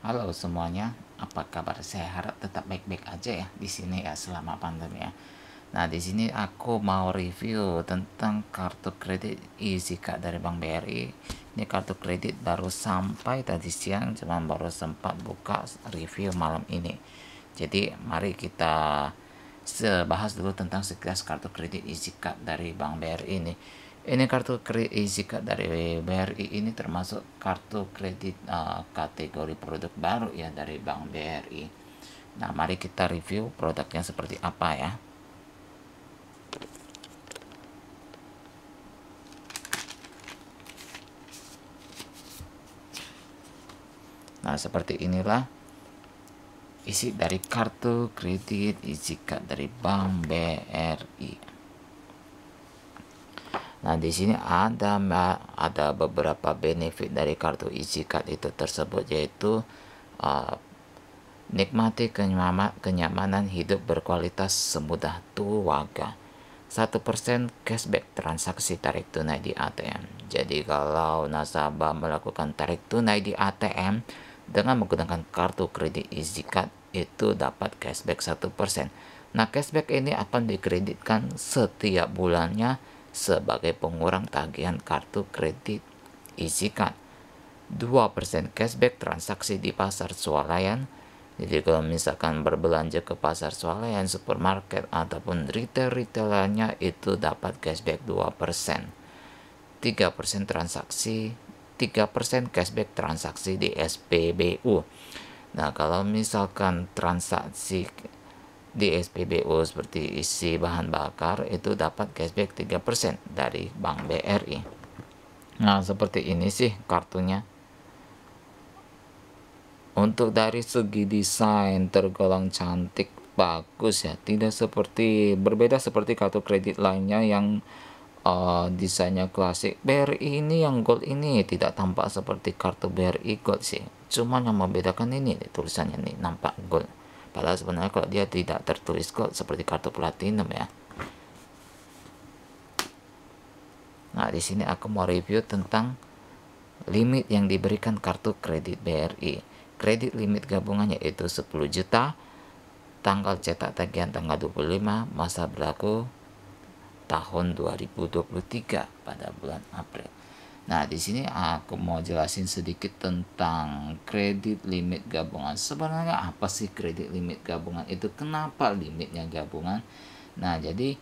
Halo semuanya, apa kabar? Saya harap tetap baik-baik aja ya di sini ya selama pandemi ya. Nah, di sini aku mau review tentang kartu kredit EasyCard dari Bank BRI. Ini kartu kredit baru sampai tadi siang, cuman baru sempat buka review malam ini. Jadi, mari kita bahas dulu tentang sekilas kartu kredit EasyCard dari Bank BRI ini. Ini kartu kredit EasyCard dari BRI ini termasuk kartu kredit uh, kategori produk baru ya dari Bank BRI. Nah, mari kita review produknya seperti apa ya. Nah, seperti inilah isi dari kartu kredit card dari Bank BRI. Nah, di sini ada ada beberapa benefit dari kartu card itu tersebut yaitu uh, nikmati kenyamanan hidup berkualitas semudah tuaga. 1% cashback transaksi tarik tunai di ATM. Jadi kalau nasabah melakukan tarik tunai di ATM, dengan menggunakan kartu kredit EasyCard itu dapat cashback 1%. Nah, cashback ini akan dikreditkan setiap bulannya sebagai pengurang tagihan kartu kredit EasyCard. 2% cashback transaksi di pasar swalayan. Jadi kalau misalkan berbelanja ke pasar swalayan, supermarket ataupun retail-retailernya itu dapat cashback 2%. 3% transaksi 3% cashback transaksi di SPBU. Nah, kalau misalkan transaksi di SPBU seperti isi bahan bakar itu dapat cashback 3% dari Bank BRI. Nah, seperti ini sih kartunya. Untuk dari segi desain tergolong cantik bagus ya, tidak seperti berbeda seperti kartu kredit lainnya yang uh, desainnya klasik BRI ini yang gold ini tidak tampak seperti kartu BRI gold sih cuman yang membedakan ini tulisannya nih nampak gold padahal sebenarnya kalau dia tidak tertulis gold seperti kartu platinum ya nah di sini aku mau review tentang limit yang diberikan kartu kredit BRI kredit limit gabungannya itu 10 juta tanggal cetak tagihan tanggal 25 masa berlaku tahun 2023 pada bulan April. Nah, di sini aku mau jelasin sedikit tentang kredit limit gabungan. Sebenarnya apa sih kredit limit gabungan itu? Kenapa limitnya gabungan? Nah, jadi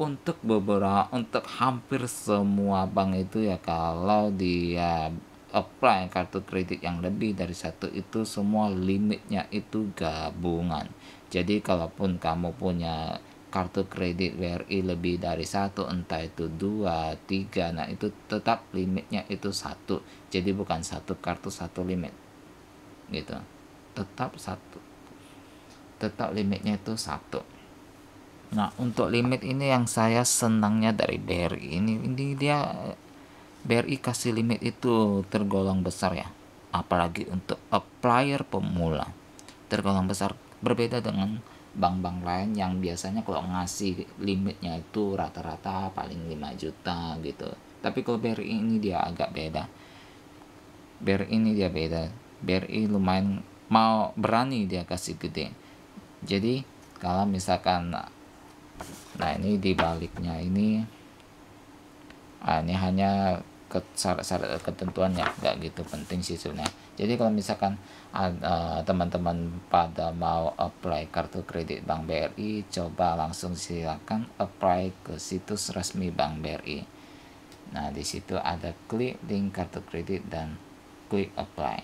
untuk beberapa untuk hampir semua bank itu ya kalau dia apply kartu kredit yang lebih dari satu itu semua limitnya itu gabungan. Jadi kalaupun kamu punya kartu kredit BRI lebih dari satu entah itu dua tiga nah itu tetap limitnya itu satu. Jadi bukan satu kartu satu limit. Gitu. Tetap satu. Tetap limitnya itu satu. Nah untuk limit ini yang saya senangnya dari BRI ini ini dia BRI kasih limit itu tergolong besar ya. Apalagi untuk applier pemula. Tergolong besar. Berbeda dengan bank-bank lain yang biasanya kalau ngasih limitnya itu rata-rata paling 5 juta gitu. Tapi kalau BRI ini dia agak beda. BRI ini dia beda. BRI lumayan mau berani dia kasih gede. Jadi kalau misalkan nah ini di baliknya ini ah, ini hanya syarat-syarat ketentuannya nggak gitu penting sih sebenarnya. Jadi kalau misalkan teman-teman uh, pada mau apply kartu kredit Bank BRI coba langsung silakan apply ke situs resmi Bank BRI nah di situ ada klik link kartu kredit dan klik apply.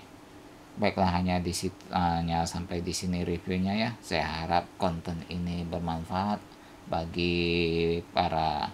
Baiklah hanya di situ hanya sampai di sini reviewnya ya. Saya harap konten ini bermanfaat bagi para